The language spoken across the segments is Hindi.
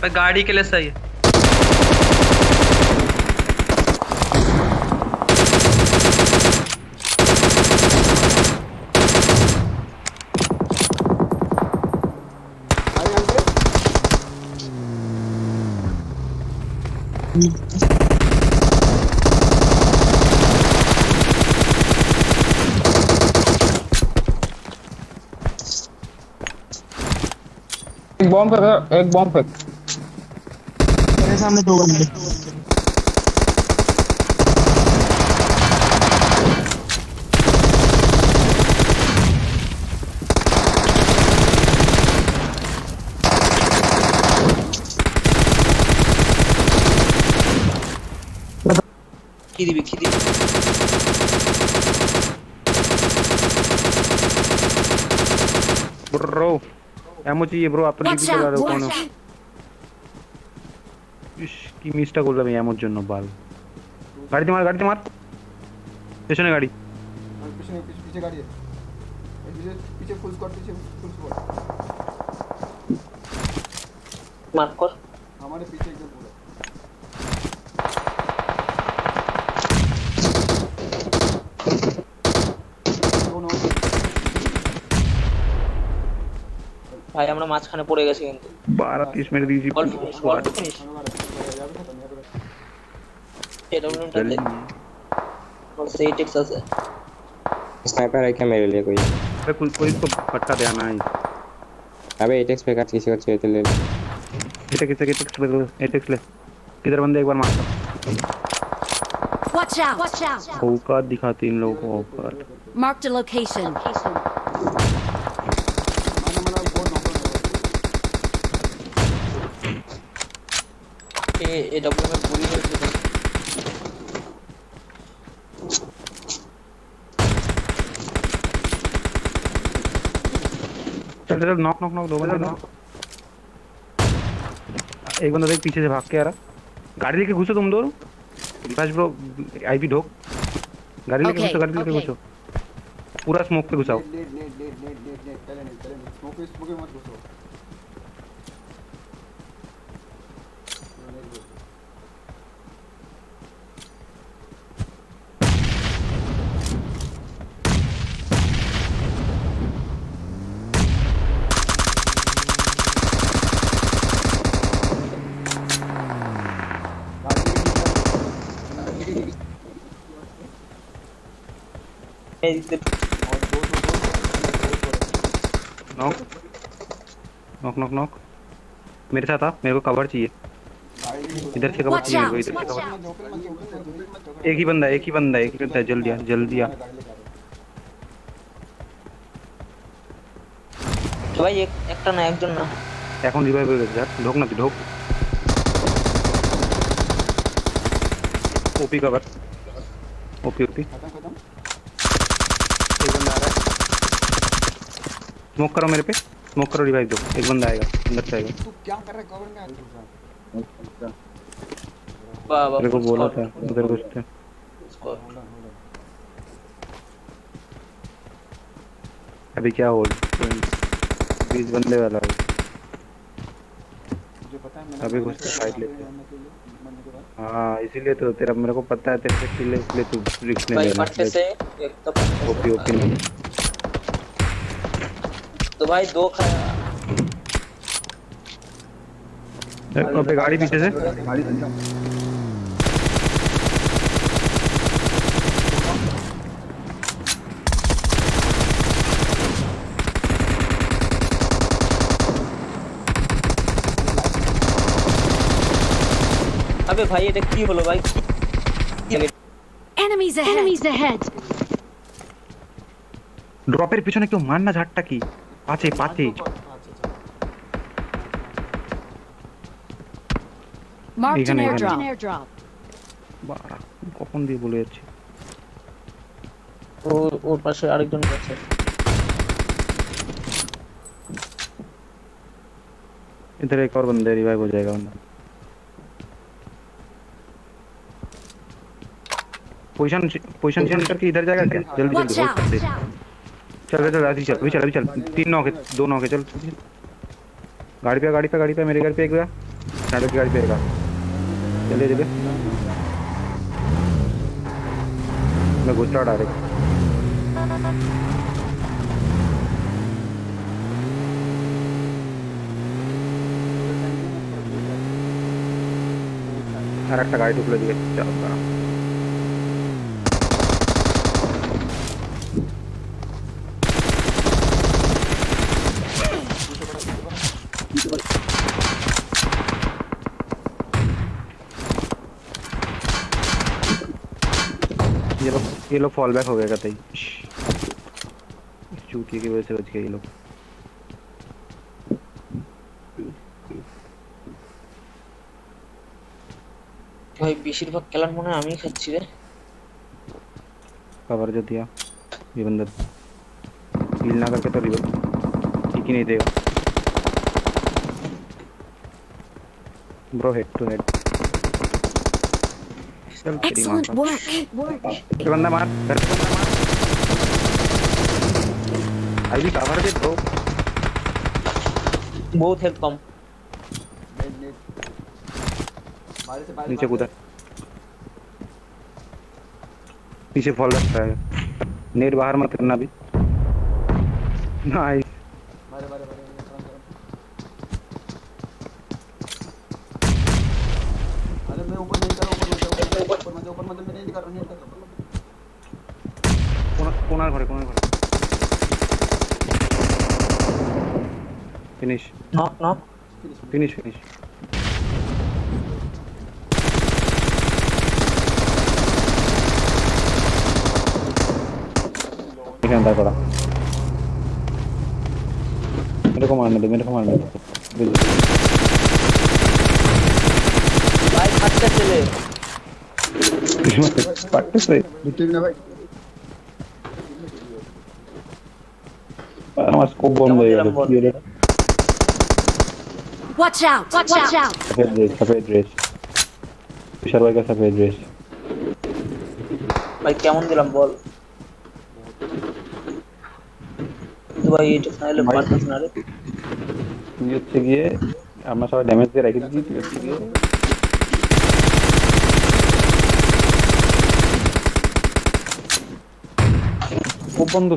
भाई गाड़ी के लिए सही है। एक बॉम्ब एक बॉम्ब फेंक मेरे सामने दो बंदे। खीरी भी खीरी ब्रो एमो चाहिए ब्रो आप चला कौन हो? ইস কি মিসটা করলাম এই এমওর জন্য বাল গাড়িতে মার গাড়িতে মার পেছনে গাড়ি और पीछे पीछे पीछे गाड़ी है और पीछे पीछे फुल स्क्वाड पीछे फुल स्क्वाड মার্ক কর हमारे पीछे एकदम पूरा दोनों ভাই আমরা মাঝখানে পড়ে গেছি কিন্তু बारह तीस मेरे दीजिए एलोमिनियम है? स्नाइपर है क्या मेरे लिए कोई? अरे कोई कोई को पट्टा दे है अबे एटेक्स पे काट किसी को चाहिए तो ले ले। एटेक्स एटेक्स एटेक्स ले एटेक्स ले। किधर बंदे एक बार मारता वॉच आउट वॉच आउट औकात दिखाते इन लोगों को औकात। Mark the location A A W में पूरी चल चल नॉक नॉक नॉक दो बंदे एक बंदा देख पीछे से भाग के आ रहा गाड़ी लेके घुसो तुम दोनों विकास ब्रो आईपी ढोक गाड़ी लेके घुसो गाड़ी लेके घुसो पूरा स्मोक पे घुसाओ नॉक नॉक नॉक नॉक मेरे साथ आ मेरे को कवर चाहिए इधर से कवर Watch चाहिए out! मेरे को इधर से Watch कवर out! एक ही बंदा है एक ही बंदा है एक ही बंदा है जल्दी आ जल्दी आ ভাই এক- একটা না একজন না এখন রিভাইভ হয়ে গেছে ঢোক না তুই ঢোক OP cover OP OP Smoke करो मेरे पे। स्मोक करो रिवाइव दो। एक बंदा आएगा अंदर से आएगा। तू क्या कर रहा है? कवर में आ तू सर वाह वाह मेरे को बोला था उधर कुछ थे अभी क्या होल्ड 20 बंदे वाला है। अभी कुछ फाइट लेते हैं। हाँ इसीलिए तो तेरा मेरे को पता है तेरे से किले इसलिए तू रिस्क नहीं ले रहा भाई पट्टे से एक तो ओपी ओपी नहीं। तो भाई दो खाया अबे गाड़ी पीछे से আবে ভাই এটা কি হলো ভাই Enemies ahead! Enemies ahead! ড্রপের পিছনে কেউ মার না ঝাড়টা কি পাছে পাছে अच्छा अच्छा Marked an এখানে, airdrop. এখানে। airdrop. বাড়া কখন দিয়ে বলে যাচ্ছে ওর ওর পাশে আরেকজন আছে इधर एक और बंदे रिवाइव हो जाएगा बंदा पोजीशन पोजीशन चेंज करके इधर जाएगा क्या जल्दी Watch जल्दी out! बहुत तेज। चल चल चल अभी चल अभी चल अभी चल तीन नौ के दो नौ के चल गाड़ी पे गाड़ी पे गाड़ी पे मेरे घर पे एक गया स्नाइपर की गाड़ी पे आएगा जल्दी जल्दी मैं घुस रहा डायरेक्ट আর একটা গাড়ি ঢুকলো দিকে চলো ये लोग ये लोग फॉल बैक हो गए कहते ही चूतिए की वजह से बच गए ये लोग ভাই বেশিরভাগ খেলার মনে হয় আমিই খাচ্ছি রে कवर जो दिया ये बंदा हील ना करके तो रिवर ठीक ही नहीं देगा ब्रो हेड टू हेड चल बंदा मार घर पे मार आई भी कवर दे ब्रो बहुत कम नीचे कूदा। पीछे फॉल रखता है। नेट बाहर मत करना भी नाइस কোনার ঘরে কোনার ঘরে। Finish. Knock knock finish finish. এখানে দাঁড় করা। এরকম আর না পারতেছে আমার স্কোপ বন্ধ হয়ে গেল Watch out! Watch out! Safed dress, safed dress. বিশাল ভাই কাছে safed dress. ভাই কেমন দিলাম বল? ভাই এটা নাইলে পারতাস না রে। তুই হচ্ছে গিয়ে আমরা সবাই ড্যামেজ দিয়ে রেখে দিয়েছি তুই হচ্ছে গিয়ে বন্ধু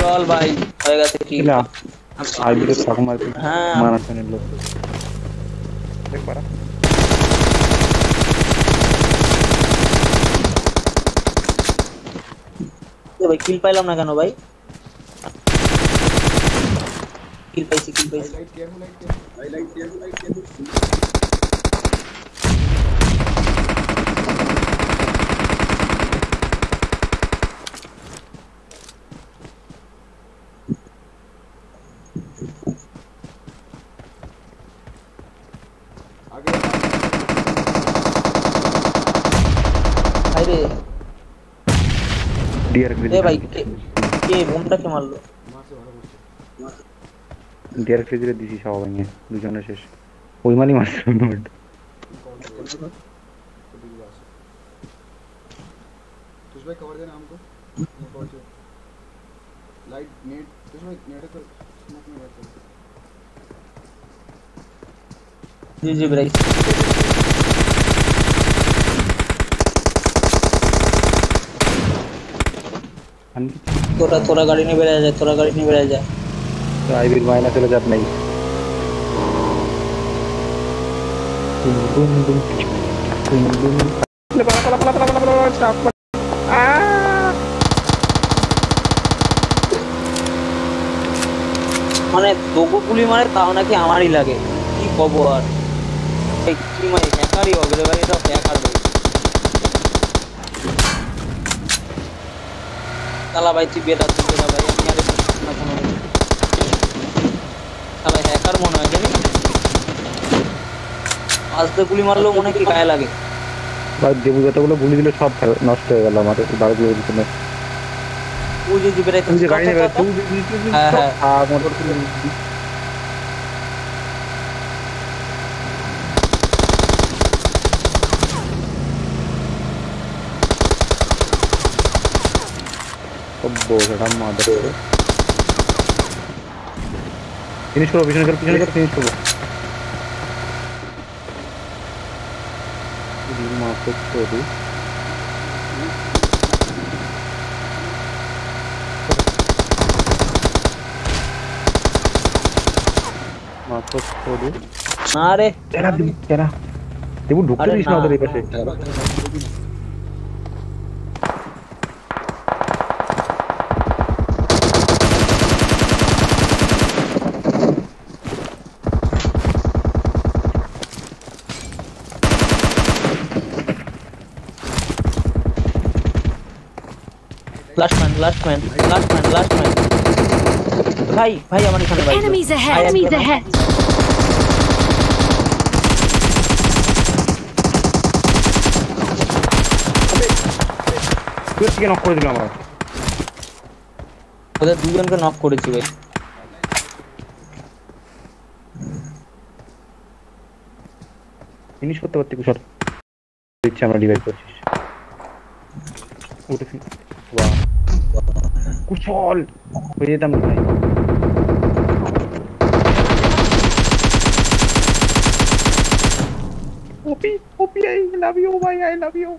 চল ভাই হয়ে গেছে কি? না আইবিতে থাক মারতে হ্যাঁ। মারাছনের ভাই কিল পাইলাম না কেন ভাই? কিল পাইছি কিল পাইছি। Light careful light careful light careful deer এ ভাই কে কে বোমটাকে মারলো ডিয়ার ফ্রিজে দিছি সব ভেঙে দুজনে শেষ ওই মালি মারছে নোট तुझ भाई कवर देना हमको मैं पहुंचे लाइट नेट तुझ भाई नेट कर स्मोक में रहता है জি জি ভাই তোরা তোরা গাড়ি নিয়ে যায় মানে তবু গুলি মারে তাও নাকি আমারই লাগে। কি কবো আর কি মানে একারই হবে এটা শালা ভাই তুই বেটা তুই বেটা ভাই আমি আরে না কোনো শালা হ্যাকার মনে হয় জানি আস্তে গুলি মারলেও মনে কি গায়ে লাগে। ভাই দেবু যতগুলো গুলি দিল সব নষ্ট হয়ে গেল আমাদের বারোগুলো পিছনে। ওই যে যে বেড়াইতে গাড়ি নেবে তুই হ্যাঁ, হ্যাঁ। মোটর তুলে মাদার ফিনিশ করো পিছনে করো পিছনে করো ফিনিশ করো মারতে চোদি মারতে চোদি না রে তেরা তেরা দিবু ঢুকতে দিস না। ওদের এই পাশে। Last man last man last man last man ভাই ভাই আমার এখানে ভাই Enemies ahead. ভাই, Enemies একজন- ahead. তুই থেকে নক করে দিল আমার ওদের দুজনকে নক করেছি ভাই ফিনিশ করতে পারতি কুশল দিচ্ছি আমরা ডিভাইড করছিস উঠে ফিন বাহ Kusol. Pwede tama tayo. Poppy, Poppy, I love you, boy, I love you.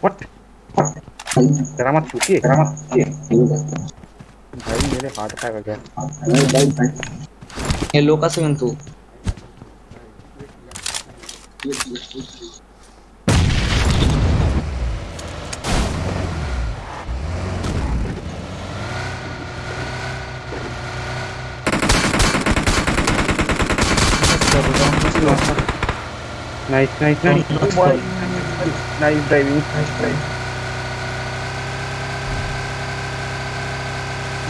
What? तेरा मत छूटिए तेरा मत छूटिए भाई मेरे हाथ का गया नहीं भाई भाई ये लोका से तू nice nice nice nice driving nice driving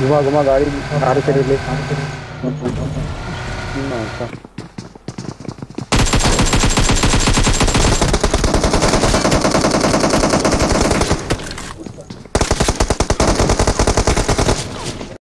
घुमा घुमा गाड़ी कार से ले